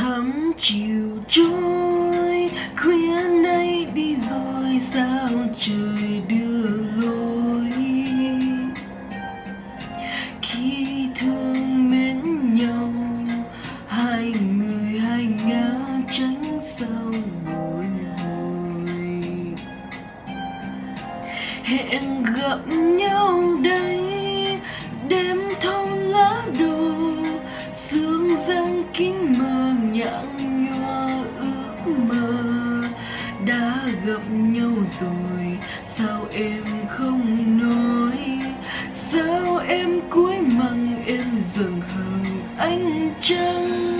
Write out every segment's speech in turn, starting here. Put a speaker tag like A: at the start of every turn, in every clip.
A: thắm chiều trôi, khuya nay đi rồi sao trời đưa lối? Khi thương mến nhau, hai người hai ngã tránh sao bồi hồi hẹn gặp nhau đây, đêm thâu lá đồ sương giăng kín mờ nhãn nhòa ước mơ đã gặp nhau rồi, sao em không nói? Sao em cúi măng em dần hờn? Anh chăng?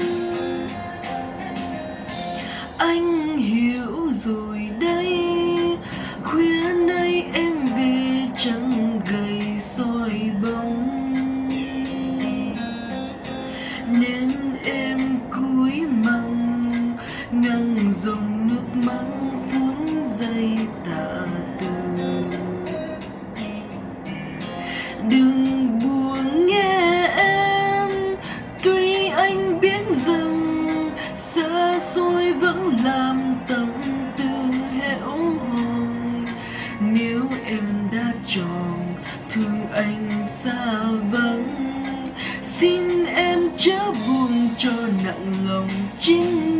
A: Anh hiểu rồi đây khuya dòng nước mắt cuốn dây tạ từ đừng buồn nghe em, tuy anh biết rằng xa xôi vẫn làm tâm tư héo hồn nếu em đã chọn thương anh xa vắng. Xin em chớ buồn cho nặng lòng chính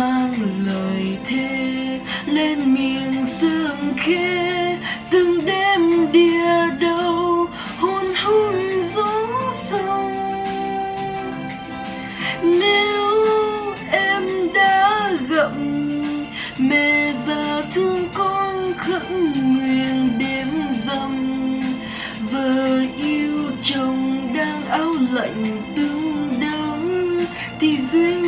A: mang lời thề lên miền sương khê từng đêm đìa đầu hôn hôn gió sông nếu em đã gặm mẹ già thương con khẩn nguyện đêm dầm, vợ yêu chồng đang áo lạnh tương đắng thì duyên.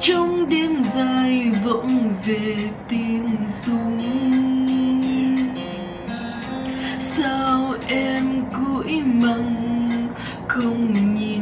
A: trong đêm dài vọng về tiếng súng. Sao em cúi măng không nhìn